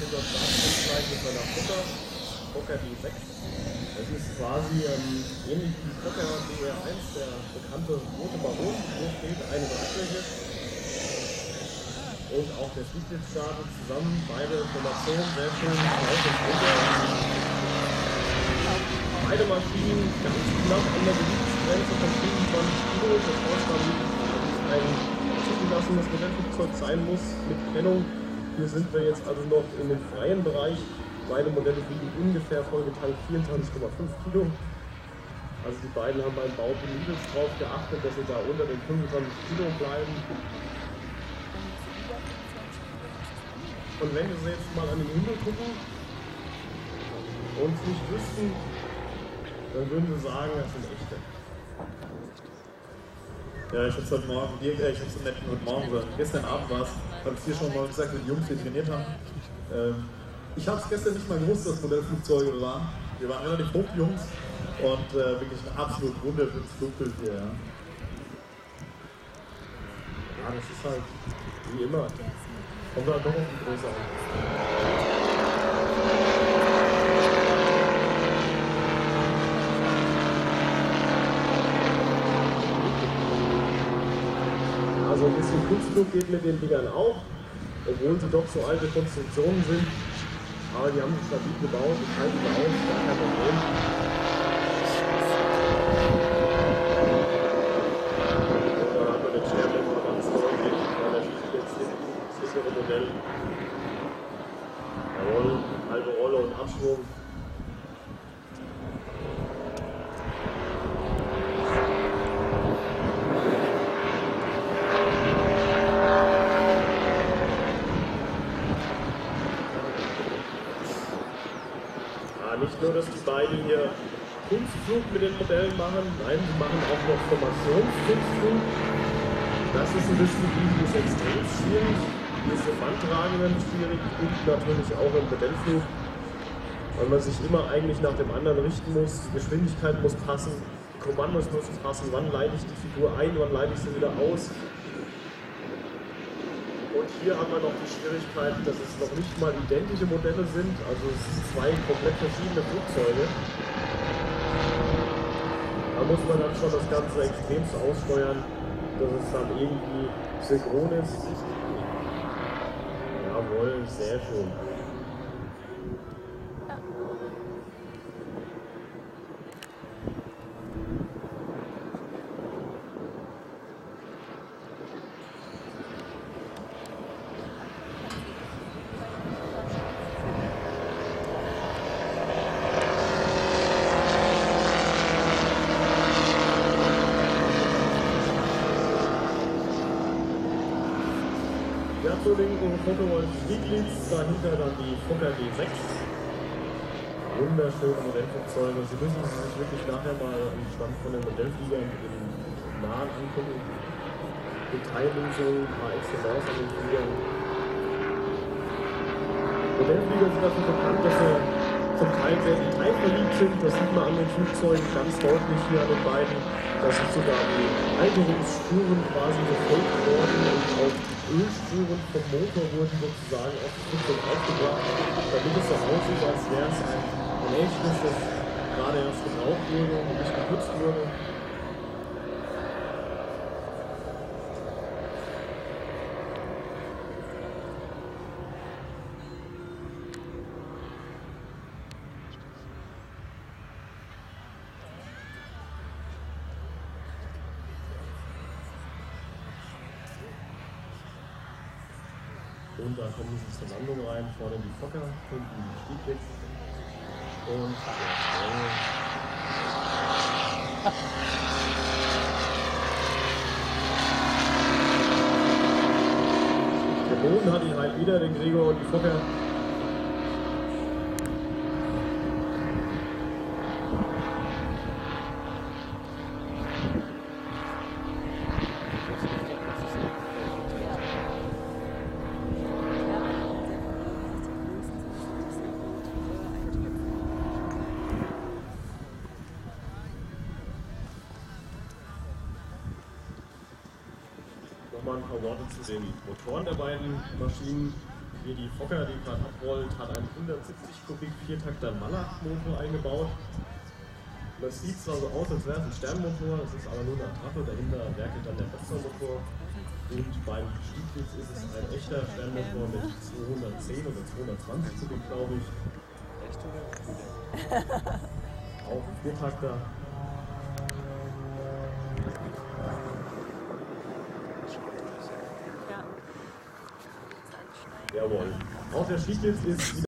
unser Startpunkt mit meiner Fokker, Fokker D6. Das ist quasi ähm, ähnlich wie Fokker DR1, der bekannte rote Baron, wo steht eine Radfläche. Und auch der startet zusammen, beide Formationen, sehr schön. Beide Maschinen ganz knapp an der Gewichtsgrenze von 25 Kilo, es dann ein zugelassenes Modellflugzeug sein muss mit Kennung. Hier sind wir jetzt also noch in dem freien Bereich. Beide Modelle wiegen ungefähr vollgetankt 24,5 Kilo. Also die beiden haben beim Bau penibelst darauf geachtet, dass sie da unter den 25 Kilo bleiben. Und wenn Sie jetzt mal an den Himmel gucken und nicht wüssten, dann würden Sie sagen, das sind echte. Ja, ich hab's heute Morgen, äh, ich hab's am netten heute Morgen. Gestern Abend war es, habe ich dir schon mal gesagt, mit Jungs, die trainiert haben. Ähm, ich habe es gestern nicht mal gewusst, dass Modellflugzeuge waren. Wir waren relativ hoch, Jungs, und äh, wirklich ein absolut wunderschönes Flugbild hier. Ja. Ja, das ist halt wie immer. Kommt halt doch auf die Größe an. Also ein bisschen Kunstflug geht mit den Dingern auch, obwohl sie doch so alte Konstruktionen sind. Aber die haben sie stabil gebaut, die halten aus, gar kein Problem. Da haben wir den Chairman mal ganz deutlich, weil der schießt jetzt das sichere Modell. Jawohl, halbe Rolle und Abschwung. Ja, nicht nur, dass die beiden hier Kunstflug mit den Modellen machen, nein, sie machen auch noch Formationskunstflug. Das ist ein bisschen dieses extrem schwierig. Ist im Wandtragenden schwierig und natürlich auch im Modellflug, weil man sich immer eigentlich nach dem anderen richten muss. Die Geschwindigkeit muss passen, die Kommandos müssen passen. Wann leite ich die Figur ein, wann leite ich sie wieder aus? Und hier haben wir noch die Schwierigkeit, dass es noch nicht mal identische Modelle sind. Also es sind zwei komplett verschiedene Flugzeuge. Da muss man dann schon das Ganze extremst aussteuern, dass es dann irgendwie synchron ist. Jawohl, sehr schön. Zur linken Foto Stieglitz, dahinter dann die Fokker D6. Wunderschöne Modellflugzeuge. Sie müssen sich wirklich nachher mal am Stand von den Modellfliegern im Nahen angucken. Detaillösungen par excellence an den Fliegern. Modellflieger sind dafür bekannt, dass sie Teil sehr detailverliebt sind. Das sieht man an den Flugzeugen ganz deutlich hier an den beiden. Da sind sogar die Alterungsspuren quasi gefolgt worden und auch Ölspuren vom Motor wurden sozusagen auf das Flugzeug aufgebracht, damit es so aussieht, als wäre es ein Gedächtnis, das gerade erst gebraucht wurde und nicht geputzt wurde. Und da kommen sie zur Landung rein, vorne die Fokker, hinten die Stiegwitz. Und jawohl. Der Boden hat ihn halt wieder, den Gregor und die Fokker. Ein paar Worte zu den Motoren der beiden Maschinen. hier die Fokker, die gerade abrollt, hat einen 170 Kubik Viertakter Malach-Motor eingebaut. Das sieht zwar so aus, als wäre es ein Sternmotor, es ist aber nur ein Attrappe, dahinter werkelt dann der Bötzermotor. Und beim Stieglitz ist es ein echter Sternmotor mit 210 oder 220 Kubik, glaube ich. Auch ein Viertakter. Jawohl. Auch der Stieglitz ist